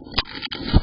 あ!